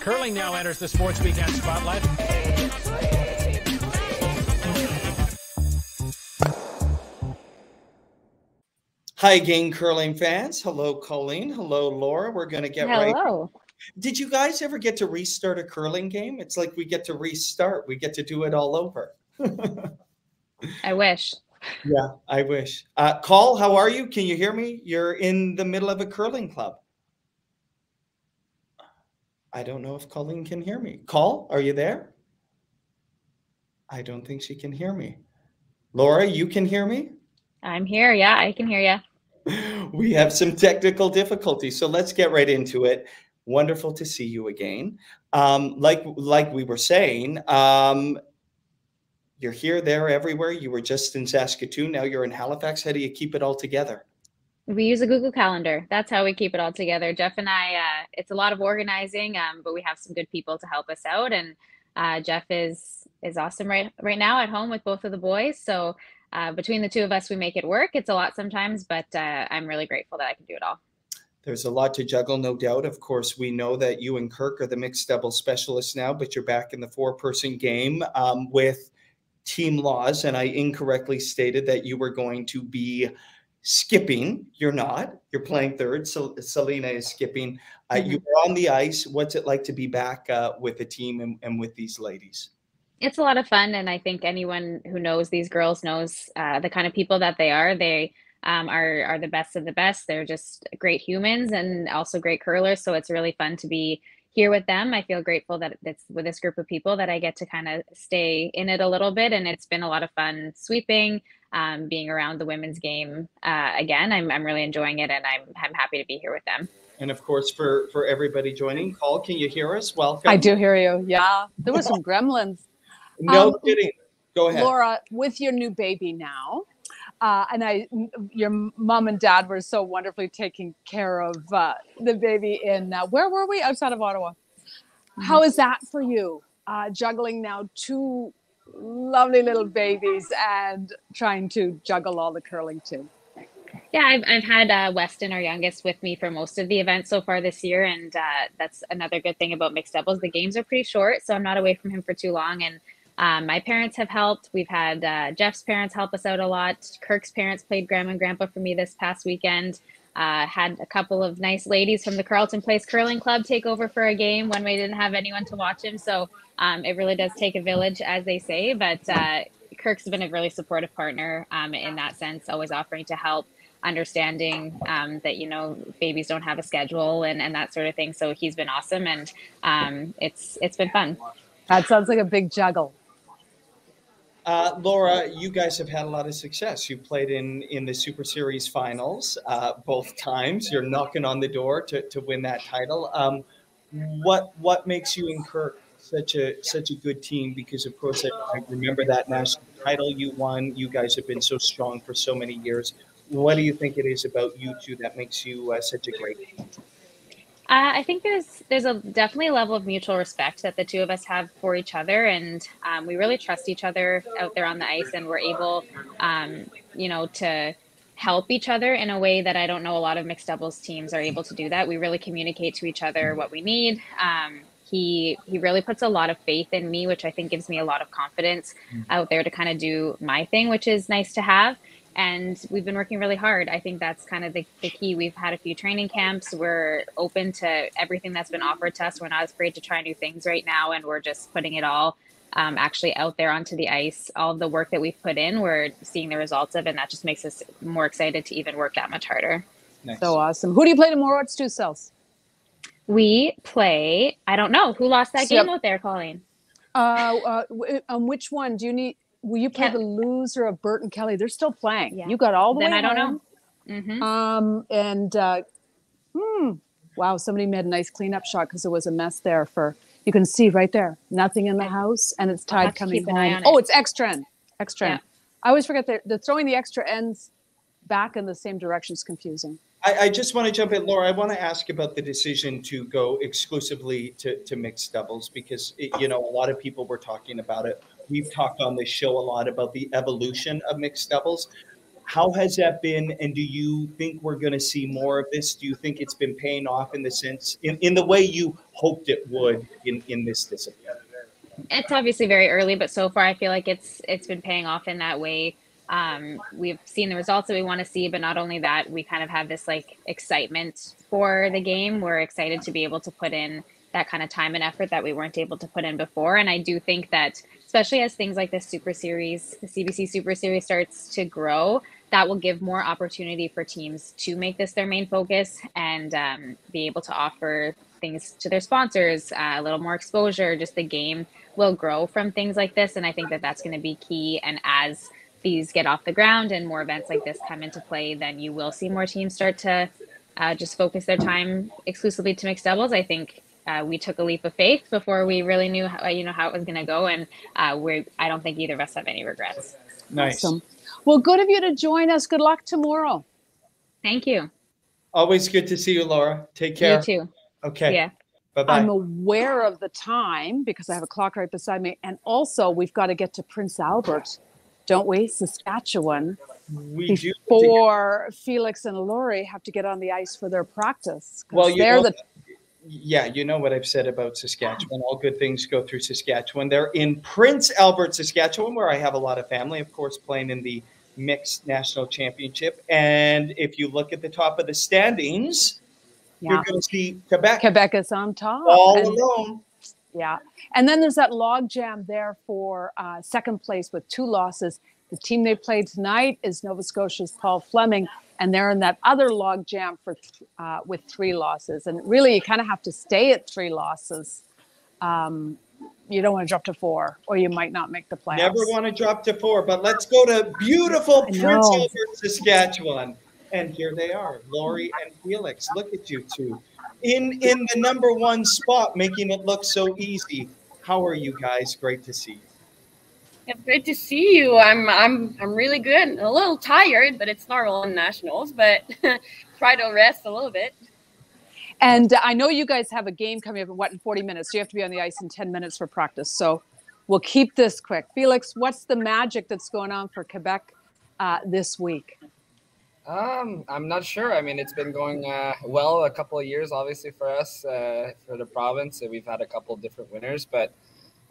Curling now enters the Sports Weekend spotlight. Hi again, curling fans. Hello, Colleen. Hello, Laura. We're going to get Hello. right. Hello. Did you guys ever get to restart a curling game? It's like we get to restart. We get to do it all over. I wish. yeah, I wish. Uh, Call, how are you? Can you hear me? You're in the middle of a curling club. I don't know if Colleen can hear me. Call, are you there? I don't think she can hear me. Laura, you can hear me? I'm here. Yeah, I can hear you. we have some technical difficulties, so let's get right into it. Wonderful to see you again. Um, like like we were saying, um, you're here, there, everywhere. You were just in Saskatoon. Now you're in Halifax. How do you keep it all together? We use a Google Calendar. That's how we keep it all together. Jeff and I, uh, it's a lot of organizing, um, but we have some good people to help us out. And uh, Jeff is is awesome right right now at home with both of the boys. So uh, between the two of us, we make it work. It's a lot sometimes, but uh, I'm really grateful that I can do it all. There's a lot to juggle, no doubt. Of course, we know that you and Kirk are the mixed double specialists now, but you're back in the four person game um, with team Lawes. And I incorrectly stated that you were going to be skipping. You're not. You're playing third. So Selena is skipping. Uh, mm-hmm. You are on the ice. What's it like to be back uh, with the team and, and with these ladies? it's a lot of fun and i think anyone who knows these girls knows uh, the kind of people that they are they um, are are the best of the best they're just great humans and also great curlers so it's really fun to be here with them i feel grateful that it's with this group of people that i get to kind of stay in it a little bit and it's been a lot of fun sweeping um, being around the women's game uh, again I'm, I'm really enjoying it and I'm, I'm happy to be here with them and of course for for everybody joining call can you hear us welcome i do hear you yeah there was some gremlins no um, kidding. Go ahead. Laura, with your new baby now, uh, and I, your mom and dad were so wonderfully taking care of uh, the baby in, uh, where were we? Outside of Ottawa. How is that for you? Uh, juggling now two lovely little babies and trying to juggle all the curling too. Yeah, I've, I've had uh, Weston, our youngest, with me for most of the events so far this year. And uh, that's another good thing about mixed doubles. The games are pretty short, so I'm not away from him for too long. And um, my parents have helped. We've had uh, Jeff's parents help us out a lot. Kirk's parents played grandma and grandpa for me this past weekend. Uh, had a couple of nice ladies from the Carleton Place Curling Club take over for a game when we didn't have anyone to watch him. So um, it really does take a village, as they say. But uh, Kirk's been a really supportive partner um, in that sense, always offering to help, understanding um, that you know babies don't have a schedule and, and that sort of thing. So he's been awesome, and um, it's it's been fun. That sounds like a big juggle. Uh, Laura, you guys have had a lot of success. You played in in the Super Series finals uh, both times. You're knocking on the door to, to win that title. Um, what what makes you and Kirk such a such a good team? Because of course, I, I remember that national title you won. You guys have been so strong for so many years. What do you think it is about you two that makes you uh, such a great team? Uh, I think there's there's a definitely a level of mutual respect that the two of us have for each other, and um, we really trust each other out there on the ice, and we're able, um, you know, to help each other in a way that I don't know a lot of mixed doubles teams are able to do that. We really communicate to each other what we need. Um, he he really puts a lot of faith in me, which I think gives me a lot of confidence mm. out there to kind of do my thing, which is nice to have and we've been working really hard. I think that's kind of the, the key. We've had a few training camps. We're open to everything that's been offered to us. We're not afraid to try new things right now, and we're just putting it all um, actually out there onto the ice. All the work that we've put in, we're seeing the results of, and that just makes us more excited to even work that much harder. Nice. So awesome. Who do you play tomorrow at Stu Sells? We play. I don't know who lost that game out there, Colleen. Uh, uh, um, which one do you need? Will you play the loser of Birt and Kelly? They're still playing. Yeah. You got all the then way. I don't home. know. Mm-hmm. Um, and uh, hmm, wow, somebody made a nice cleanup shot because there was a mess there. For you can see right there, nothing in the house, and it's tide coming home. Oh, it's extra end, extra yeah. end. I always forget that the throwing the extra ends back in the same direction is confusing. I, I, just want to jump in, Laura. I want to ask about the decision to go exclusively to, to mixed doubles because it, you know a lot of people were talking about it we've talked on this show a lot about the evolution of mixed doubles. How has that been? And do you think we're going to see more of this? Do you think it's been paying off in the sense, in, in the way you hoped it would in, in this discipline? It's obviously very early, but so far I feel like it's it's been paying off in that way. Um, we've seen the results that we want to see, but not only that, we kind of have this like excitement for the game. We're excited to be able to put in that kind of time and effort that we weren't able to put in before. And I do think that, especially as things like the Super Series, the CBC Super Series starts to grow, that will give more opportunity for teams to make this their main focus and um, be able to offer things to their sponsors, uh, a little more exposure. Just the game will grow from things like this, and I think that that's going to be key. And as these get off the ground and more events like this come into play, then you will see more teams start to uh, just focus their time exclusively to mixed doubles. I think uh, we took a leap of faith before we really knew how, you know how it was going to go, and uh, we I don't think either of us have any regrets. Nice. Awesome. Well, good of you to join us. Good luck tomorrow. Thank you. Always good to see you, Laura. Take care. You too. Okay. Yeah. Bye bye. I'm aware of the time because I have a clock right beside me. And also, we've got to get to Prince Albert, don't we? Saskatchewan. We do. Before Felix and Laurie have to get on the ice for their practice. Well, you they're know, the yeah, you know what I've said about Saskatchewan. All good things go through Saskatchewan. They're in Prince Albert, Saskatchewan, where I have a lot of family, of course, playing in the mixed national championship. And if you look at the top of the standings, yeah. you're going to see Quebec, Quebec is on top. all And- alone. Yeah. And then there's that log jam there for uh, second place with two losses. The team they played tonight is Nova Scotia's Paul Flemming, and they're in that other log jam for uh, with three losses. And really, you kind of have to stay at three losses. Um, you don't want to drop to four, or you might not make the playoffs. Never want to drop to four, but let's go to beautiful Prince. Albert, Saskatchewan. And here they are, Laurie and Felix. Look at you two. In in the number one spot, making it look so easy. How are you guys? Great to see you. It's good to see you. I'm I'm I'm really good. A little tired, but it's normal in nationals. But try to rest a little bit. And I know you guys have a game coming up in what in 40 minutes. So you have to be on the ice in 10 minutes for practice. So we'll keep this quick. Felix, what's the magic that's going on for Quebec uh, this week? Um, I'm not sure. I mean, it's been going uh, well a couple of years, obviously for us, uh, for the province. We've had a couple of different winners, but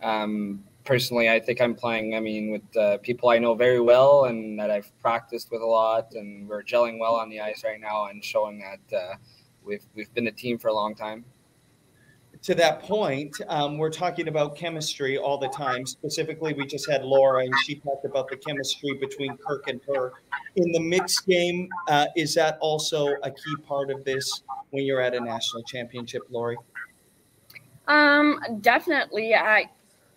um, personally, I think I'm playing. I mean, with uh, people I know very well and that I've practiced with a lot, and we're gelling well on the ice right now and showing that uh, we've we've been a team for a long time. To that point, um, we're talking about chemistry all the time. Specifically, we just had Laura, and she talked about the chemistry between Kirk and her. In the mixed game, uh, is that also a key part of this when you're at a national championship, Laurie? Um, definitely. I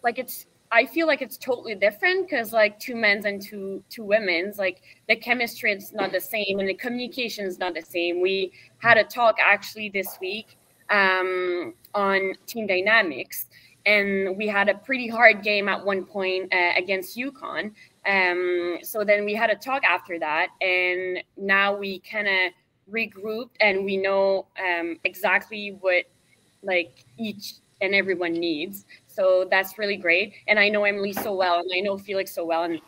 like it's. I feel like it's totally different because like two men's and two two women's, like the chemistry is not the same and the communication is not the same. We had a talk actually this week um, on team dynamics, and we had a pretty hard game at one point uh, against Yukon. Um, so then we had a talk after that, and now we kind of regrouped and we know um, exactly what like each and everyone needs. So that's really great. And I know Emily so well, and I know Felix so well, and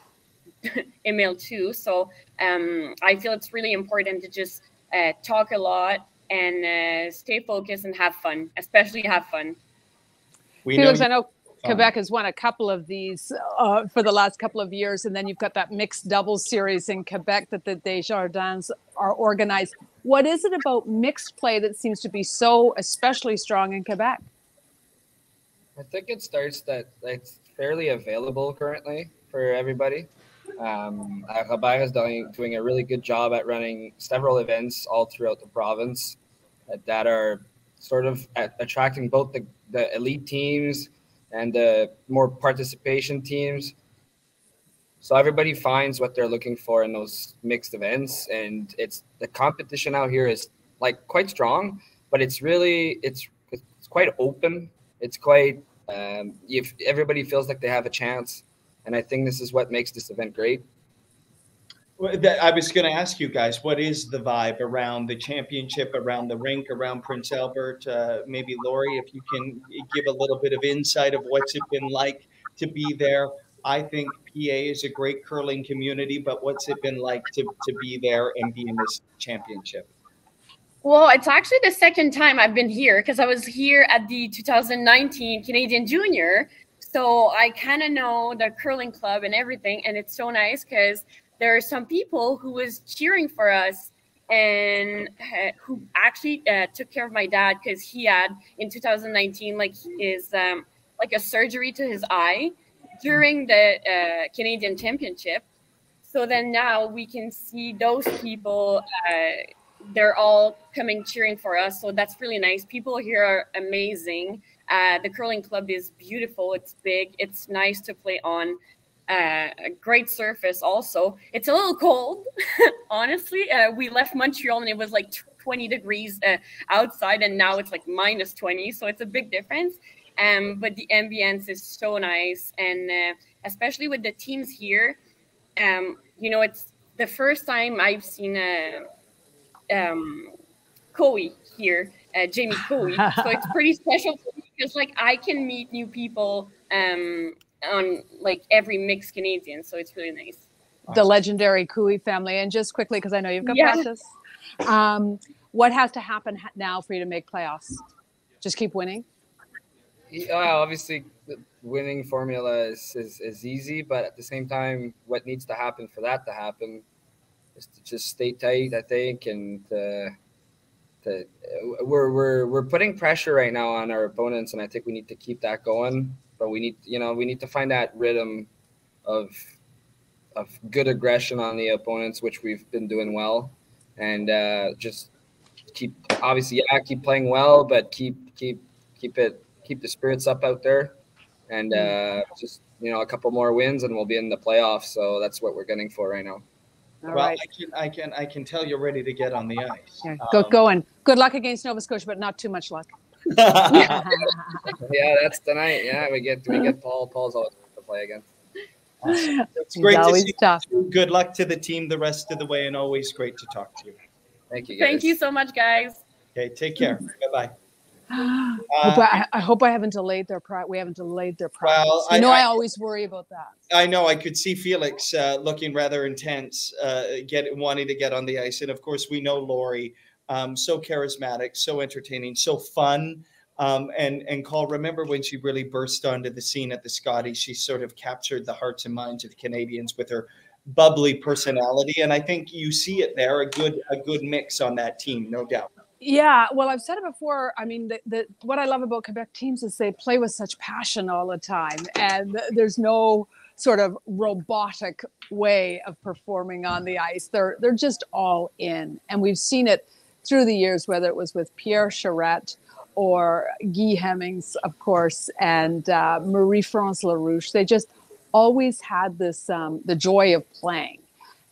Emil too. So um, I feel it's really important to just uh, talk a lot and uh, stay focused and have fun, especially have fun. We Felix, know I know fun. Quebec has won a couple of these uh, for the last couple of years, and then you've got that mixed doubles series in Quebec that the Desjardins are organized. What is it about mixed play that seems to be so especially strong in Quebec? I think it starts that it's fairly available currently for everybody. Um, uh, is doing, doing a really good job at running several events all throughout the province that, that are sort of at, attracting both the, the elite teams and the more participation teams. So everybody finds what they're looking for in those mixed events, and it's the competition out here is like quite strong, but it's really it's it's quite open. It's quite um, if everybody feels like they have a chance, and I think this is what makes this event great. I was going to ask you guys, what is the vibe around the championship, around the rink, around Prince Albert? Uh, maybe Laurie, if you can give a little bit of insight of what's it been like to be there. I think PA is a great curling community, but what's it been like to, to be there and be in this championship? Well, it's actually the second time I've been here because I was here at the 2019 Canadian Junior. So I kind of know the curling club and everything, and it's so nice because there are some people who was cheering for us and uh, who actually uh, took care of my dad because he had in 2019 like his um, like a surgery to his eye during the uh, Canadian Championship. So then now we can see those people. They're all coming cheering for us. So that's really nice. People here are amazing. Uh, the curling club is beautiful. It's big. It's nice to play on. Uh, a great surface also. It's a little cold, honestly. Uh, we left Montreal and it was like 20 degrees uh, outside, and now it's like minus 20. So it's a big difference. Um, but the ambience is so nice, and uh, especially with the teams here, um, you know, it's the first time I've seen a um, Koe here, uh, Jamie Koe. so it's pretty special because like I can meet new people um, on like every mixed Canadian. So it's really nice. The legendary Koe family. And just quickly, because I know you've got Yeah. practice, um, what has to happen ha- now for you to make playoffs? Just keep winning. Yeah, obviously, the winning formula is, is, is easy, but at the same time, what needs to happen for that to happen to just stay tight, I think, and uh, to, we're we're we're putting pressure right now on our opponents, and I think we need to keep that going. But we need, you know, we need to find that rhythm of of good aggression on the opponents, which we've been doing well, and uh, just keep obviously yeah keep playing well, but keep keep keep it keep the spirits up out there, and uh, just you know a couple more wins and we'll be in the playoffs. So that's what we're gunning for right now. All well, right. I can, I can, I can tell you're ready to get on the ice. Yeah, go, Um, going. Good luck against Nova Scotia, but not too much luck. Yeah, that's tonight. Yeah, we get we get Paul. Paul's always fun to play against. it's great to always see tough. you. Good luck to the team the rest of the way, and always great to talk to you. Thank you. Guys. Thank you so much, guys. Okay, take care. Bye bye. Hope I, I hope I haven't delayed their pri- we haven't delayed their practice. Well, you I- know, I, I- always worry about that. I know I could see Felix uh, looking rather intense, uh, get wanting to get on the ice, and of course we know Laurie, um, so charismatic, so entertaining, so fun. Um, and and call. Remember when she really burst onto the scene at the Scotties? She sort of captured the hearts and minds of the Canadians with her bubbly personality, and I think you see it there. A good a good mix on that team, no doubt. Yeah, well, I've said it before. I mean, the, the, what I love about Quebec teams is they play with such passion all the time, and there's no sort of robotic way of performing on the ice. They're they're just all in, and we've seen it through the years, whether it was with Pierre Charette or Guy Hemmings, of course, and uh, Marie France Larouche. They just always had this um, the joy of playing.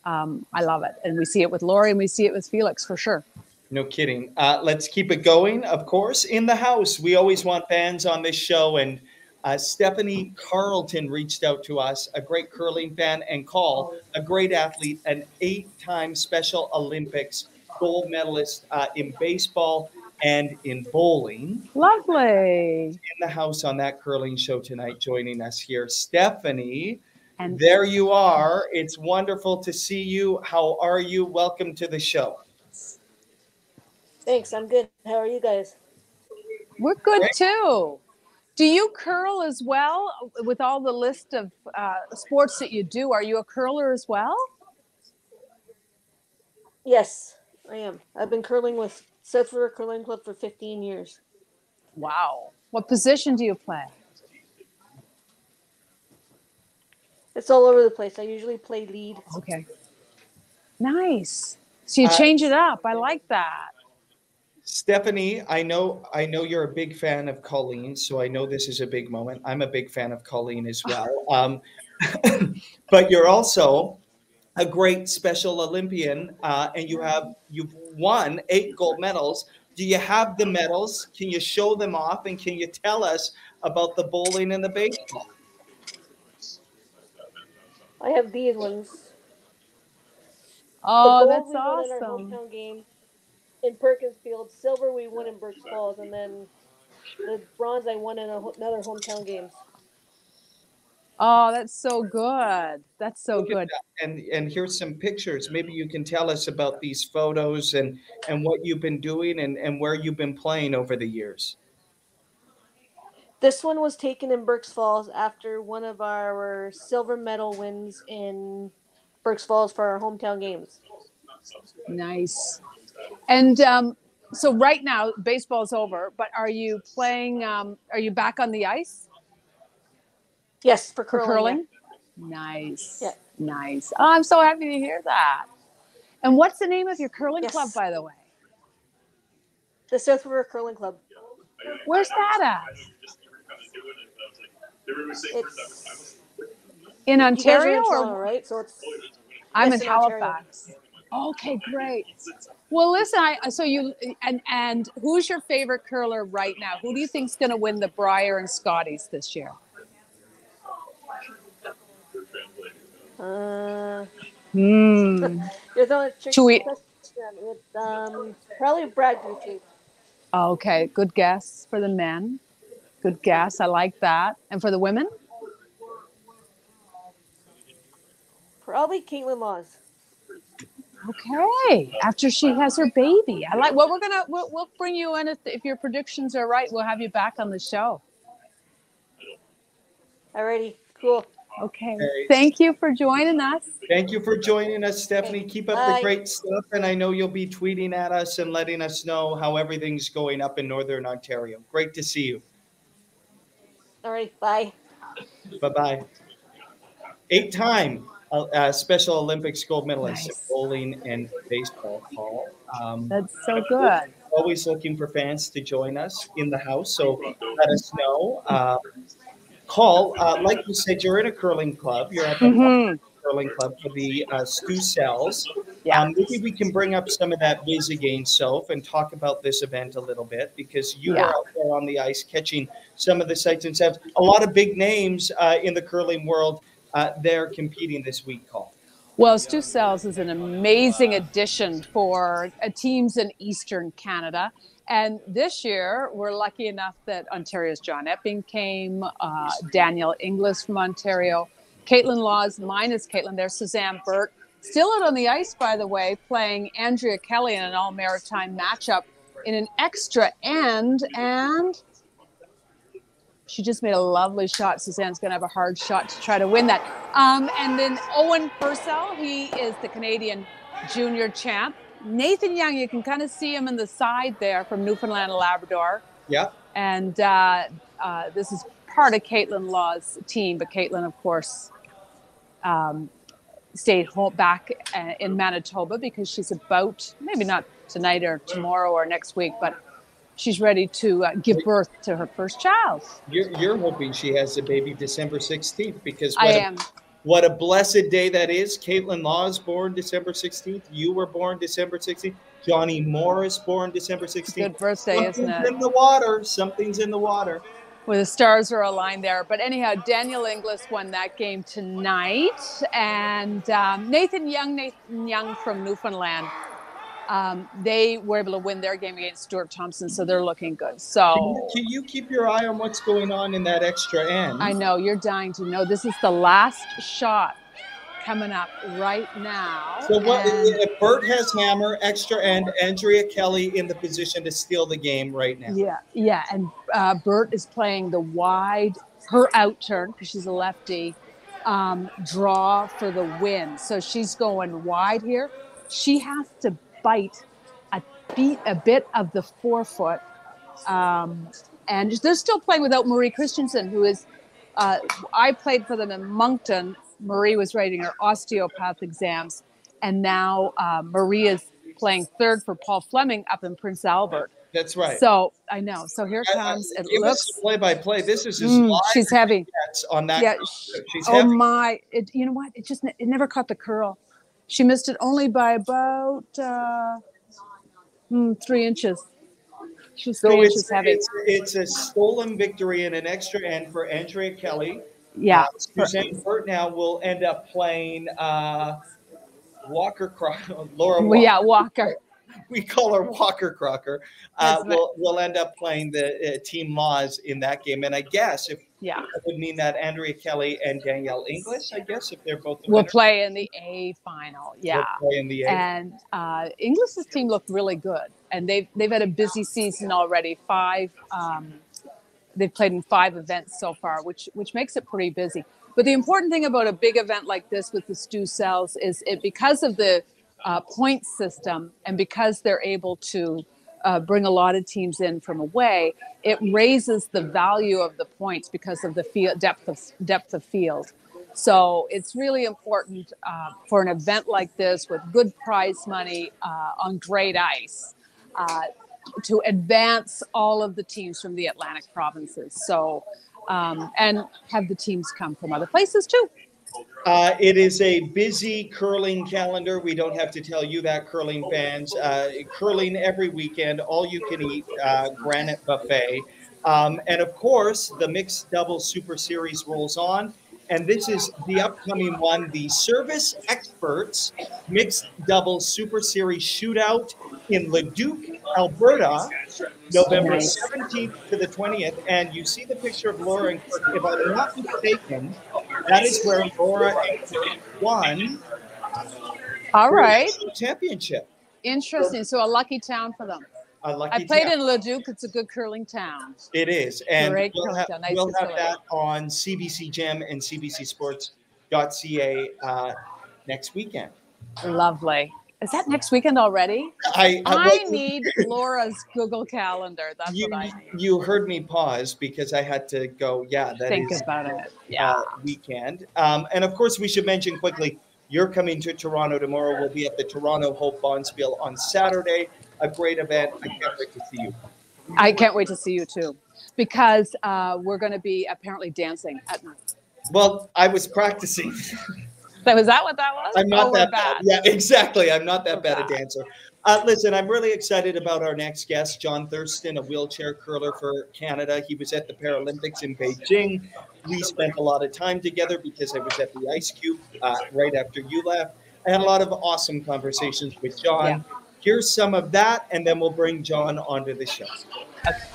Um, I love it, and we see it with Laurie, and we see it with Felix for sure. No kidding. Uh, let's keep it going, of course. In the house, we always want fans on this show. And uh, Stephanie Carlton reached out to us, a great curling fan, and call a great athlete, an eight time Special Olympics gold medalist uh, in baseball and in bowling. Lovely. In the house on that curling show tonight, joining us here. Stephanie, And there you are. It's wonderful to see you. How are you? Welcome to the show. Thanks, I'm good. How are you guys? we're good Great. too. Do you curl as well with all the list of uh, sports that you do? Are you a curler as well? Yes, I am. I've been curling with South River Curling Club for 15 years. Wow. What position do you play? It's all over the place. I usually play lead. Okay. Nice. So you Uh, change it up. I like that. Stephanie, I know I know you're a big fan of Colleen, so I know this is a big moment. I'm a big fan of Colleen as well. Um, but you're also a great Special Olympian, uh, and you have you've won eight gold medals. Do you have the medals? Can you show them off, and can you tell us about the bowling and the baseball? I have these ones. Oh, the that's we won awesome. Hometown game in Perkins Field. Silver we won in Burk's Falls, and then the bronze I won in a, another hometown games. Oh, that's so good. That's so good. that. And and here's some pictures. Maybe you can tell us about these photos and and what you've been doing and and where you've been playing over the years. This one was taken in Burk's Falls after one of our silver medal wins in Burk's Falls for our hometown games. Nice. And um, so right now, baseball's over, but are you playing? Um, are you back on the ice Yes, for for curling. curling? Nice. Yeah. Nice. Oh, I'm so happy to hear that. And what's the name of your curling club, by the way? The South River Curling Club. Where's that at? It's In you guys are Ontario or right? So it's I'm Yes, in. Halifax. Okay, great. Well, listen, I so you and and who's your favorite curler right now? Who do you think's going to win the Brier and Scotties this year? uh, Hmm. throwing a tricky. It's um, probably Brad Gushue. Okay, good guess for the men. Good guess. I like that. And for the women? Probably Kaitlyn Lawes. Okay. After she has her baby. I like well we're going to we'll, we'll bring you in if, if your predictions are right. We'll have you back on the show. Alrighty, cool. Okay. Okay. Thank you for joining us. Thank you for joining us, Stephanie. Keep up Bye. the great stuff. And I know you'll be tweeting at us and letting us know how everything's going up in Northern Ontario. Great to see you. All right, bye. Bye bye. Eight time uh, uh, Special Olympics gold medalist in bowling and baseball, Paul. Um, That's so good. always looking for fans to join us in the house. So let us know. Uh, call, uh, like you said, you're in a curling club. You're at the Mhm. curling club for the uh, Stu Sells. Yeah. Um, maybe we can bring up some of that viz again, Soph, and talk about this event a little bit because you Yeah. are out there on the ice catching some of the sights and sounds. A lot of big names uh, in the curling world. Uh, they're competing this week, Call. Well, Stu Sells is an amazing addition for uh, teams in Eastern Canada. And this year, we're lucky enough that Ontario's John Epping came, uh, Danielle Inglis from Ontario, Kaitlyn Lawes, mine is Caitlin there, Suzanne Birt, Still out on the ice, by the way, playing Andrea Kelly in an all maritime matchup in an extra end. And she just made a lovely shot. Suzanne's going to have a hard shot to try to win that. Um, and then Owen Purcell, he is the Canadian junior champ. Nathan Young, you can kind of see him in the side there from Newfoundland and Labrador. Yeah. And uh, uh, this is part of Kaitlyn Lawes' team, but Kaitlyn, of course, um, stayed home back uh, in Manitoba because she's about maybe not tonight or tomorrow or next week, but she's ready to uh, give birth to her first child. You're, you're hoping she has a baby December 16th because I what, a, am. what a blessed day that is. Kaitlyn Lawes is born December 16th. You were born December 16th. Johnny Moore is born December 16th. Good birthday, isn't Something's it? in the water. Something's in the water. where the stars are aligned there. But anyhow, Danielle Inglis won that game tonight, and um, Nathan Young, Nathan Young from Newfoundland, um, they were able to win their game against Stuart Thompson, so they're looking good. Can So you, can you keep your eye on what's going on in that extra end? I know you're dying to know. This is the last shot coming up right now. So what? and- If Birt has hammer, extra end, Andrea Kelly in the position to steal the game right now. Yeah, yeah, and uh, Birt is playing the wide, her out turn because she's a lefty, um, draw for the win. So she's going wide here. She has to bite a beat a bit of the forefoot, um, and they're still playing without Marie Christianson, who is. Uh, I played for them in Moncton. Marie was writing her osteopath exams, and now uh, Marie is playing third for Paul Flemming up in Prince Albert. That's right. So I know. So here I- I- comes. It looks. play by play. This is as Mm, live she's heavy. on that. Yeah. She's Oh heavy. my! It, you know what? It just it never caught the curl. She missed it only by about uh, hmm, three inches. She was three So inches it's, heavy. it's it's a stolen victory and an extra end for Andrea Kelly. yeah. Uh, Suzanne Birt now will end up playing uh, Walker Crocker. Laura Well, Walker. yeah, Walker. we call her Walker Crocker, uh, will will end up playing the uh, Team Lawes in that game. And I guess if Yeah. that would mean that Andrea Kelly and Danielle Inglis, I guess, if they're both the We'll play in the A final. will Yeah. play in the A. And uh, Inglis's team looked really good, and they've they've had a busy season already. Five, um, they've played in five events so far, which which makes it pretty busy. But the important thing about a big event like this with the Stu Sells is it because of the uh, point system and because they're able to uh, bring a lot of teams in from away, it raises the value of the points because of the field depth of depth of field. So it's really important uh, for an event like this with good prize money uh, on great ice uh, to advance all of the teams from the Atlantic provinces. So um, and have the teams come from other places too. Uh, it is a busy curling calendar. We don't have to tell you that, curling fans. Uh, curling every weekend, all you can eat, uh, granite buffet. Um, and of course, the mixed double super series rolls on. And this is the upcoming one, the Service Experts Mixed Double Super Series Shootout in Leduc, Alberta, November 17th to the 20th. And you see the picture of Laura and Kirk. If I'm not mistaken, that is where Laura and Kirk won All right, championship. interesting. So a lucky town for them. I played town. in Leduc. It's a good curling town. It is, and Great we'll have, nice we'll have that on CBC Gem and CBCSports.ca uh, next weekend. Lovely. Is that next weekend already? I, I well, need Laura's Google Calendar. That's you, what I need. you heard me pause because I had to go. Yeah, that is Think about it. Yeah. uh, weekend. Um, and of course, we should mention quickly. You're coming to Toronto tomorrow. We'll be at the Toronto Hope Bonspiel on Saturday. A great event. I can't wait to see you. I can't wait to see you too, because uh, we're going to be apparently dancing at night. Well, I was practicing. So was that what that was? I'm not oh, that bad. bad. Yeah, exactly. I'm not that We're bad a dancer. Uh, listen, I'm really excited about our next guest, John Thurston, a wheelchair curler for Canada. He was at the Paralympics in Beijing. We spent a lot of time together because I was at the Ice Cube uh, right after you left. I had a lot of awesome conversations with John. Yeah. Here's some of that, and then we'll bring John onto the show.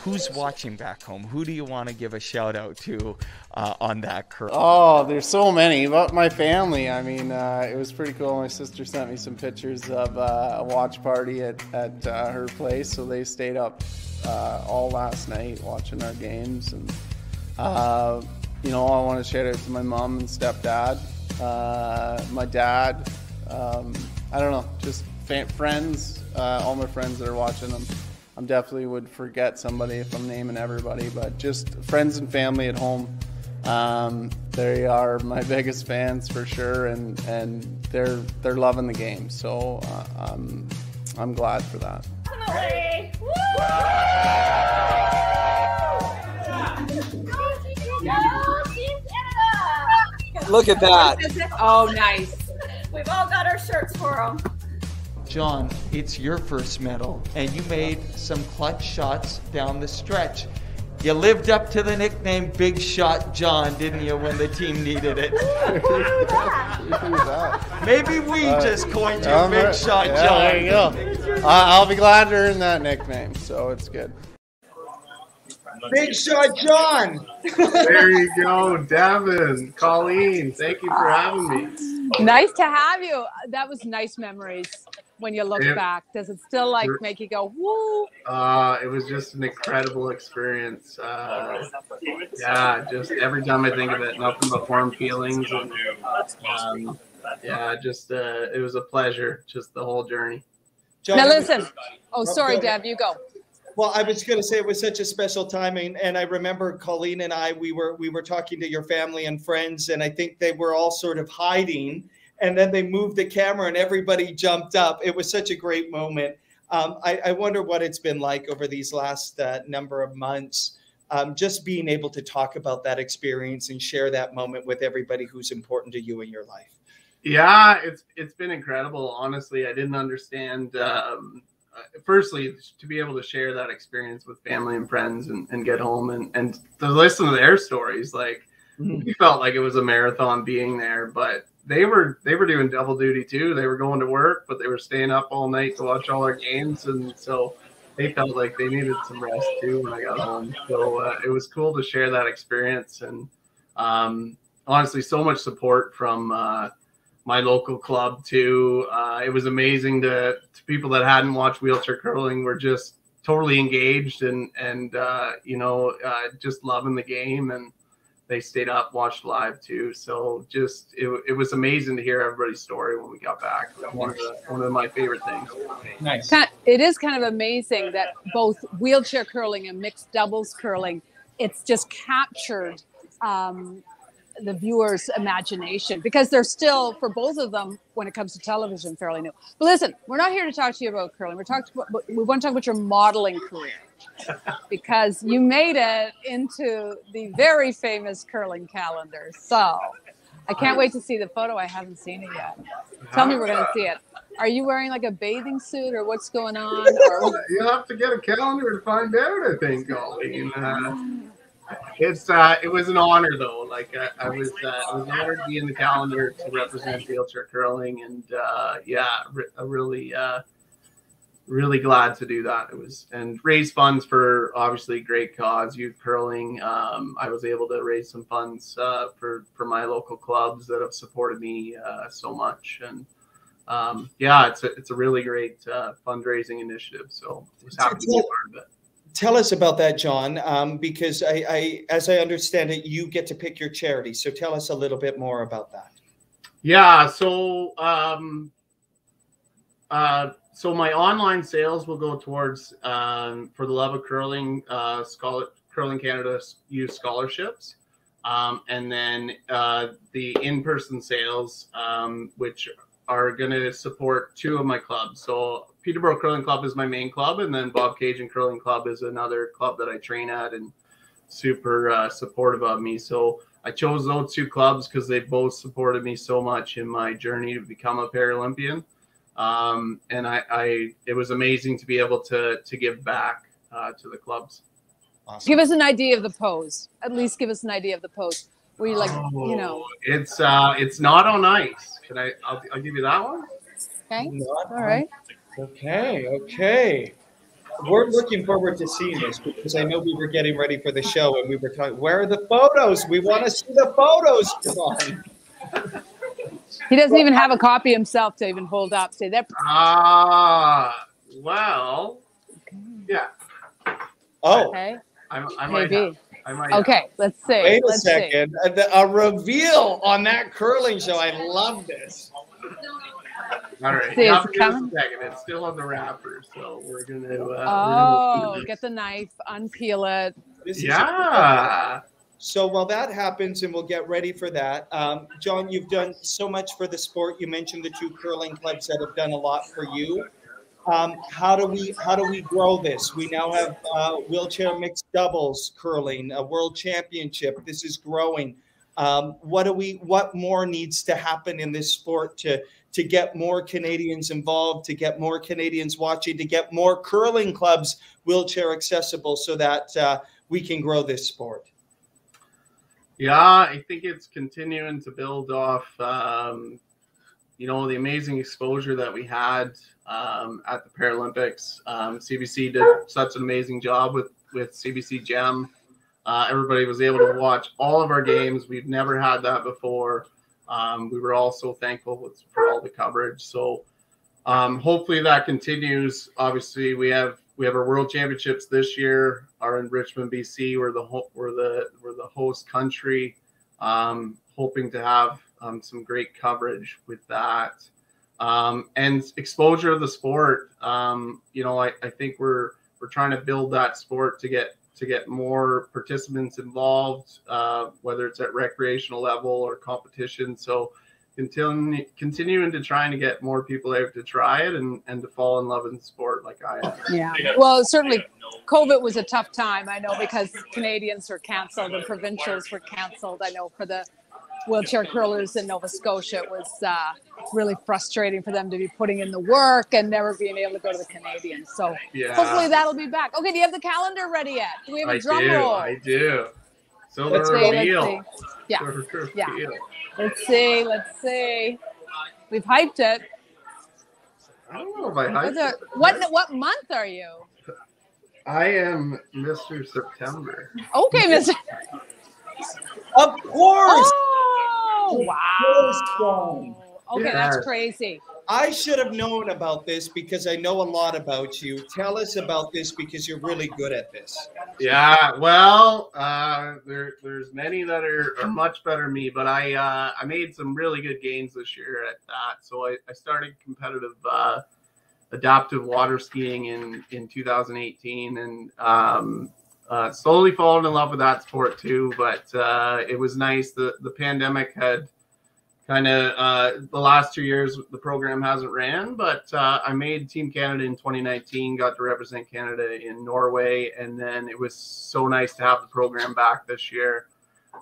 Who's watching back home? Who do you want to give a shout out to uh, on that curl? Oh, there's so many. But my family, I mean, uh, it was pretty cool. My sister sent me some pictures of uh, a watch party at, at uh, her place. So they stayed up uh, all last night watching our games. And, uh, you know, I want to shout out to my mom and stepdad, uh, my dad. Um, I don't know, just fa- friends, uh, all my friends that are watching them. I'm definitely would forget somebody if I'm naming everybody, but just friends and family at home. Um, they are my biggest fans for sure, and and they're they're loving the game. So uh, I'm I'm glad for that. Look at that. Oh, nice. We've all got our shirts for them. John, it's your first medal, and you made some clutch shots down the stretch. You lived up to the nickname Big Shot John, didn't you, when the team needed it? Maybe we Uh, just coined you Um, Big Shot yeah, John. There you go. I I'll be glad to earn that nickname, so it's good. Big Shot John. There you go, Devin, Colleen. Thank you for having me. Nice to have you. That was nice memories when you look Yeah. back. Does it still like make you go, woo? Uh, it was just an incredible experience. Uh, yeah, just every time I think of it, nothing but warm feelings. And, um, yeah, just uh, it was a pleasure, just the whole journey. John, Now listen. Oh, sorry, go. Deb, you go. Well, I was going to say it was such a special timing, and I remember Colleen and I we were we were talking to your family and friends, and I think they were all sort of hiding, and then they moved the camera, and everybody jumped up. It was such a great moment. Um, I, I wonder what it's been like over these last uh, number of months, um, just being able to talk about that experience and share that moment with everybody who's important to you in your life. Yeah, it's it's been incredible. Honestly, I didn't understand. Um, uh, firstly, to be able to share that experience with family and friends, and, and get home and and to listen to their stories, like we felt like it was a marathon being there, but they were they were doing double duty too. They were going to work, but they were staying up all night to watch all our games, and so they felt like they needed some rest too when I got home. So uh, it was cool to share that experience, and um, honestly, so much support from uh, my local club too. Uh, it was amazing to, to people that hadn't watched wheelchair curling were just totally engaged and and uh, you know uh, just loving the game and they stayed up watched live too so just it, it was amazing to hear everybody's story when we got back one of, the, one of my favorite things Nice. It is kind of amazing that both wheelchair curling and mixed doubles curling, it's just captured um, the viewer's imagination because they're still, for both of them, when it comes to television, fairly new. But listen, we're not here to talk to you about curling. We're talking about, we want to talk about your modeling career because you made it into the very famous curling calendar. So I can't wait to see the photo. I haven't seen it yet. Tell me we're going to see it. Are you wearing like a bathing suit or what's going on? Or you'll have to get a calendar to find out i think Colleen. Uh, it's uh, it was an honor though. Like I, I was uh, I was honored to be in the calendar to represent wheelchair curling, and uh, yeah, re- a really uh, really glad to do that. It was and raise funds for obviously great cause, youth curling. Um, I was able to raise some funds uh, for for my local clubs that have supported me uh, so much, and um, yeah, it's a it's a really great uh, fundraising initiative. So I was happy to be part of it. Tell us about that, John, um, because I, I, as I understand it, you get to pick your charity. So tell us a little bit more about that. Yeah. So, um, uh, so my online sales will go towards um, for the love of curling, uh, scholar curling Canada youth scholarships, um, and then uh, the in-person sales, um, which are going to support two of my clubs. So Peterborough Curling Club is my main club, and then Bobcaygeon Curling Club is another club that I train at and super uh, supportive of me. So I chose those two clubs because they both supported me so much in my journey to become a Paralympian. Um, and I, I, it was amazing to be able to to give back uh, to the clubs. Awesome. give us an idea of the pose. At least give us an idea of the pose. Where you like, you know, Oh, it's uh, it's not on ice. Can I? I'll, I'll give you that one. okay, Not all right. Okay, okay. We're looking forward to seeing this because I know we were getting ready for the show and we were talking. Where are the photos? We want to see the photos, John. He doesn't even have a copy himself to even hold up. Say that. Ah, well, yeah. Oh, I, I might Maybe. have. I might. have. Okay, let's see. wait a let's second. A, the- a reveal on that curling show. I love this. All right. See, now it's give us a coming. second. It's still on the wrapper, so we're gonna. Uh, See. we're Oh, gonna get the knife, unpeel it. This this. is- Yeah. So while that happens, and we'll get ready for that, um, John, you've done so much for the sport. You mentioned the two curling clubs that have done a lot for you. Um, how do we how do we grow this? We now have uh, wheelchair mixed doubles curling, a world championship. This is growing. Um, what do we? What more needs to happen in this sport to to get more Canadians involved, to get more Canadians watching, to get more curling clubs wheelchair accessible, so that uh, we can grow this sport? Yeah, I think it's continuing to build off, um, you know, the amazing exposure that we had um, at the Paralympics. Um, CBC did such an amazing job with with CBC Gem. Uh, everybody was able to watch all of our games. We've never had that before. Um, we were all so thankful with, for all the coverage. So um, hopefully that continues. Obviously, we have we have our World Championships this year. Are in Richmond, BC. We're the ho- we're the we're the host country. Um, hoping to have um, some great coverage with that um, and exposure of the sport. Um, you know, I, I think we're we're trying to build that sport to get to get more participants involved, uh, whether it's at recreational level or competition. So continue, continuing to trying to get more people out to try it and, and to fall in love in sport like I am. Yeah. Well, certainly, COVID was a tough time. I know because Canadians were canceled and provincials were canceled. I know for the wheelchair curlers in Nova Scotia, it was uh, really frustrating for them to be putting in the work and never being able to go to the Canadians. So Yeah. hopefully that'll be back. Okay, do you have the calendar ready yet? Do we have a I drum do. roll? I do. Silver Let's or see. Let's teal? see. Yeah. Yeah. teal? Let's see. Let's see. We've hyped it. I don't know if I hyped it- it. What what month are you? I am Mr. September. Okay, Mister. Of course. Oh wow. Okay, that's crazy. I should have known about this because I know a lot about you. Tell us about this because you're really good at this. Yeah, well, uh, there, there's many that are, are much better than me, but I uh, I made some really good gains this year at that. So I, I started competitive uh, adaptive water skiing in in 2018, and um, uh, slowly fallen in love with that sport too. But uh, it was nice. the The pandemic had kind of uh, the last two years the program hasn't ran but uh, i made team canada in 2019 got to represent canada in norway and then it was so nice to have the program back this year.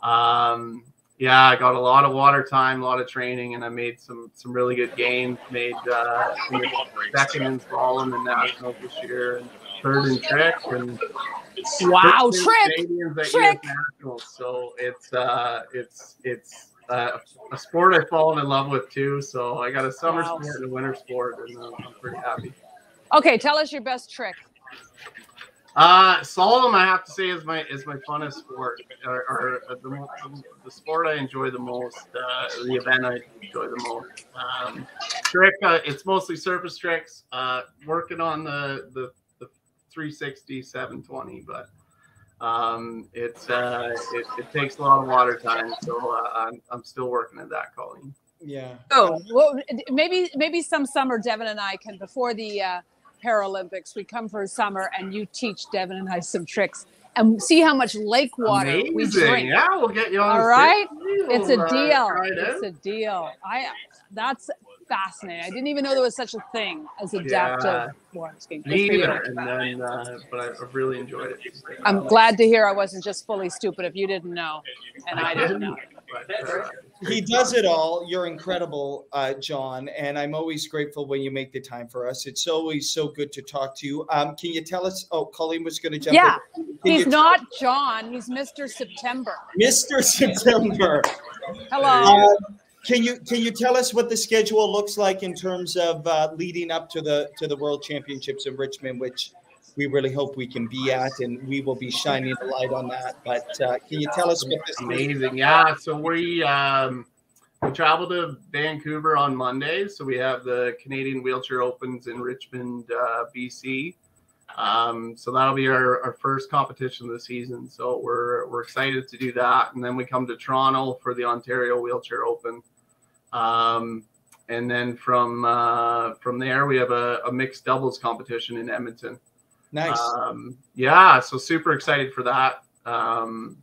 Um, yeah i got a lot of water time a lot of training and i made some some really good gains made uh, second in slalom and nationals this year and third in trick and Wow, trick, Canadians at US trick. nationals. So it's uh it's it's uh, a sport I've fallen in love with too. So I got a summer Wow. sport and a winter sport, and uh, I'm pretty happy. Okay, tell us your best trick. Uh, slalom, I have to say, is my is my funnest sport, or, or uh, the, the sport I enjoy the most, uh, the event I enjoy the most. Um, trick, uh, it's mostly surface tricks. Uh, working on the the, the 360, 720, but um, it's uh, it, it takes a lot of water time, so uh, I'm I'm still working at that, Colleen. Yeah. Oh, well, maybe maybe some summer Devin and I can before the uh, Paralympics we come for a summer and you teach Devin and I some tricks and see how much lake water we drink. Yeah, we'll get you on All the right, it's a We'll, uh, deal. It's out. a deal. I that's fascinating. I didn't even know there was such a thing as adaptive Yeah. water skiing. Me for neither. And then, uh, but I- I've really enjoyed it. I'm glad to hear I wasn't just fully stupid if you didn't know and I didn't know. He does it all. You're incredible, uh, John, and I'm always grateful when you make the time for us. It's always so good to talk to you. Um, can you tell us? Oh, Colleen was going to jump. Yeah, in. He's not John. He's Mr. September. Mr. September. Hello. Uh, can you can you tell us what the schedule looks like in terms of uh, leading up to the to the World Championships in Richmond, which we really hope we can be at, and we will be shining a light on that. But uh, can you tell us what this amazing. Yeah. So we um, we travel to Vancouver on Monday. So we have the Canadian Wheelchair Opens in Richmond, uh, BC. Um, so that'll be our, our first competition of the season. So we're we're excited to do that. And then we come to Toronto for the Ontario Wheelchair Open. Um, and then from uh, from there we have a, a mixed doubles competition in Edmonton. Nice. Um, yeah, so super excited for that. Um,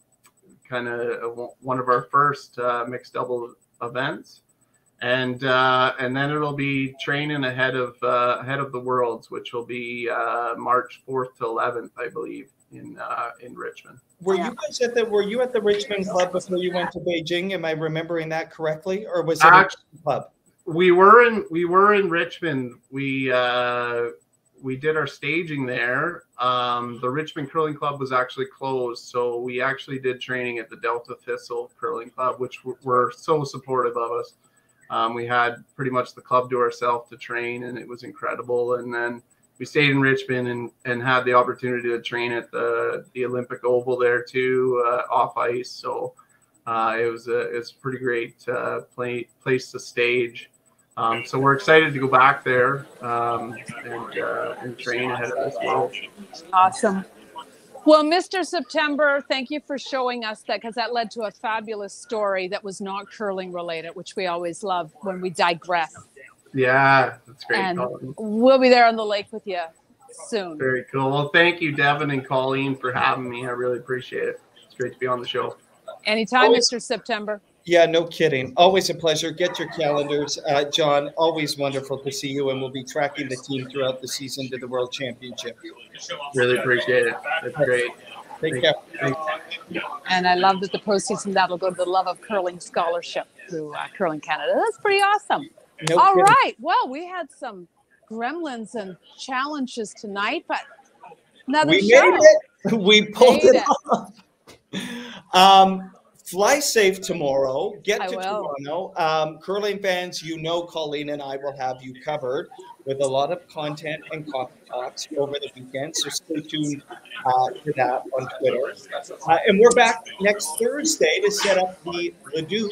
kind of one of our first uh, mixed double events, and uh, and then it'll be training ahead of uh, ahead of the worlds, which will be uh, March fourth to eleventh, I believe, in uh, in Richmond. Were you guys at the Were you at the Richmond Club before you went to Beijing? Am I remembering that correctly, or was it a Act- club? we were in we were in Richmond. We uh, we did our staging there. Um, the Richmond Curling Club was actually closed, so we actually did training at the Delta Thistle Curling Club, which w- were so supportive of us. Um, we had pretty much the club to ourselves to train, and it was incredible. And then we stayed in Richmond and, and had the opportunity to train at the the Olympic Oval there too, uh, off ice. So uh, it was a it was a pretty great uh, play, place to stage. Um, so we're excited to go back there um, and, uh, and train ahead of this world. Awesome. Well, Mr. September, thank you for showing us that because that led to a fabulous story that was not curling related, which we always love when we digress. Yeah, that's great. and Colin. we'll be there on the lake with you soon. Very cool. Well, thank you, Devin and Colleen, for having me. I really appreciate it. It's great to be on the show. Anytime, Always- Mr. September. Yeah, no kidding. Always a pleasure. Get your calendars, uh, John. Always wonderful to see you, and we'll be tracking the team throughout the season to the World Championship. Really appreciate it. That's great. Take care. And I love that the proceeds from that will go to the Love of Curling Scholarship through uh, Curling Canada. That's pretty awesome. No All kidding. right. Well, we had some gremlins and challenges tonight, but another We show. made it. We pulled Made it off. Um, fly safe tomorrow. Get I to will. Toronto. Um, curling fans, you know Colleen and I will have you covered with a lot of content and coffee talks over the weekend. So stay tuned uh, to that on Twitter. Uh, and we're back next Thursday to set up the Ledoux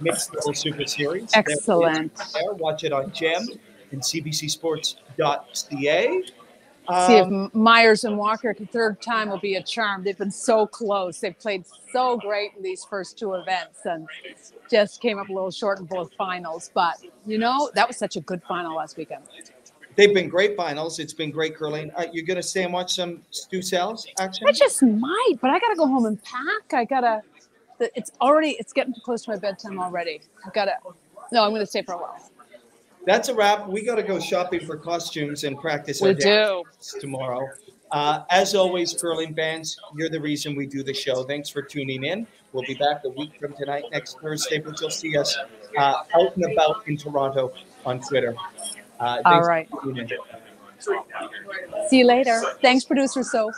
Mixed Double Super Series. There it is Excellent. There. Watch it on Gem and CBCSports.ca. See if Um, Muyres and Walker, the third time will be a charm. They've been so close. They've played so great in these first two events and just came up a little short in both finals. But, you know, that was such a good final last weekend. They've been great finals. It's been great curling. Uh, you're going to stay and watch some Stu Sells action? I just might, but I got to go home and pack. I got to, it's already, it's getting close to my bedtime already. I've got to, no, I'm going to stay for a while. That's a wrap. We got to go shopping for costumes and practice our We do. tomorrow. Uh, as always, curling fans, you're the reason we do the show. Thanks for tuning in. We'll be back a week from tonight, next Thursday, but you'll see us uh, out and about in Toronto on Twitter. Uh, All right. See you later. Thanks, producer So.